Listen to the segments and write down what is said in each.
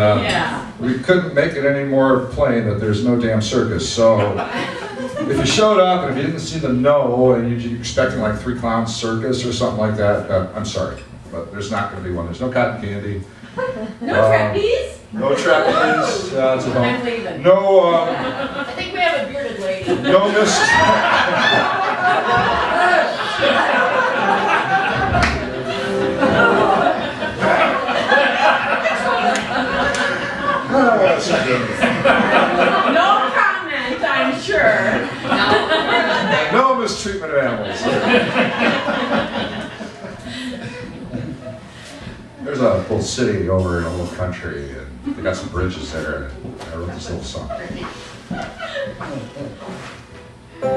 Uh, Yeah. We couldn't make it any more plain that there's no damn circus, so if you showed up and if you didn't see the no and you- you're expecting like three clown circus or something like that, uh, I'm sorry, but there's not gonna be one. There's no cotton candy, No Um, trapeze? no trapeze, uh, it's a I'm leaving. No, um, I think we have a bearded lady. no mist. No mistreatment of animals. There's a little city over in a little country, and they got some bridges there, and I wrote this little song.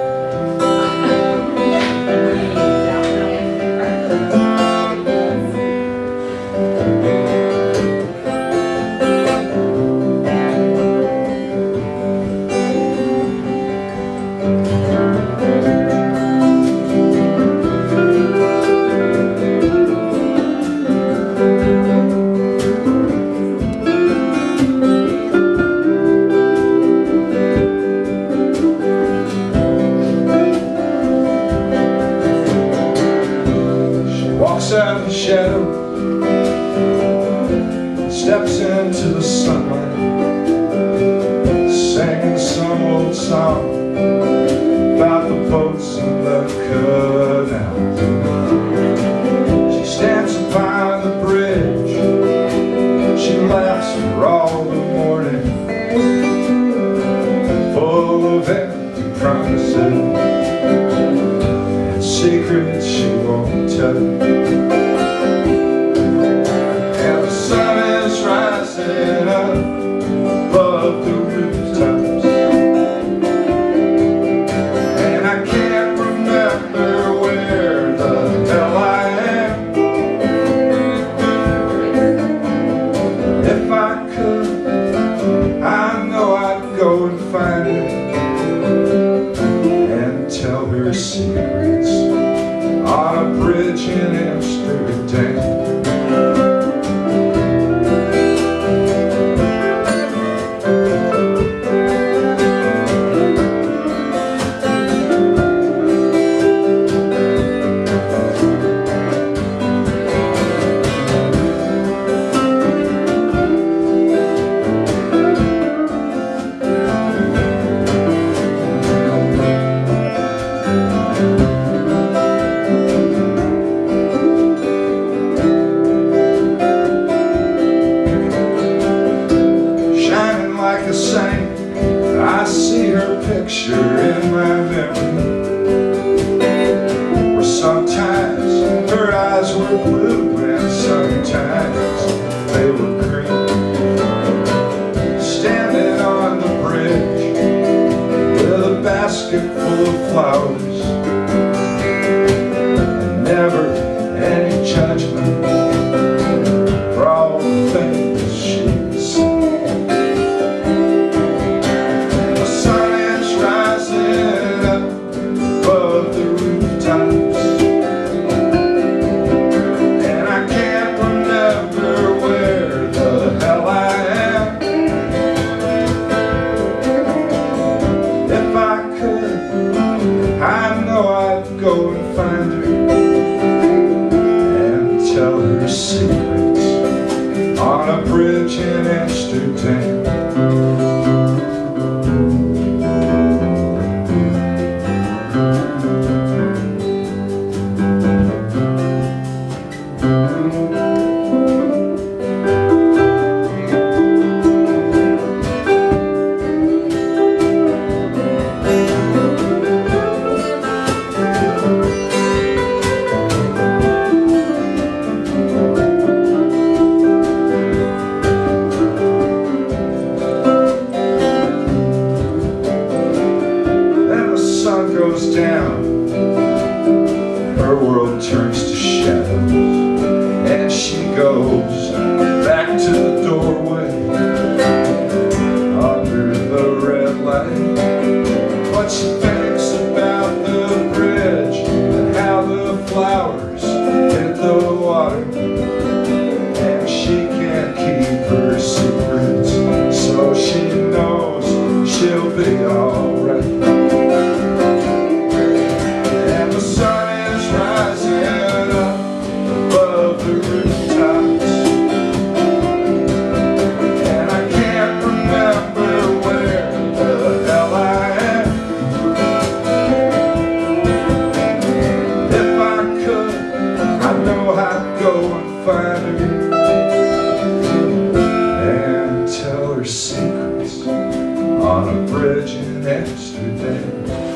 She walks out of the shadow, steps into the sunlight, singing some old song about the boats and the canals. The rooftops. And I can't remember where the hell I am. If I could, I know I'd go and find her and tell her secrets on a bridge in on a bridge in Amsterdam. goes down. on a bridge in Amsterdam.